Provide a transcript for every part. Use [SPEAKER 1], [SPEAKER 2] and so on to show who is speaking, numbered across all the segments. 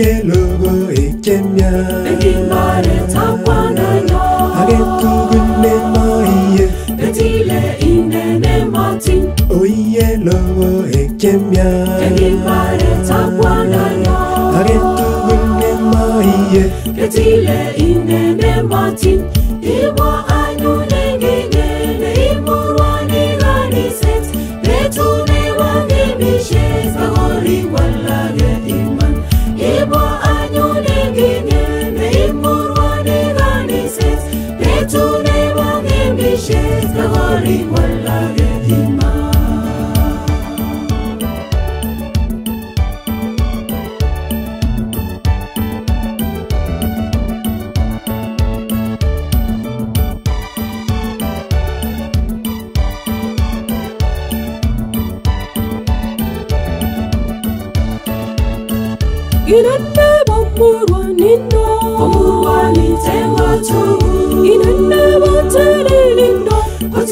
[SPEAKER 1] yelogo ekenya Eki mare tapananya Age kogun ne maiye Petile ine ne matin O yelogo ekenya Eki mare tapananya Age kogun ne maiye Petile ine ne matin
[SPEAKER 2] Iwa anu ne 이렇게 몸으로 닌다 몸으로 닌다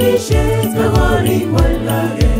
[SPEAKER 2] مشيت غوري ولا غير إيه؟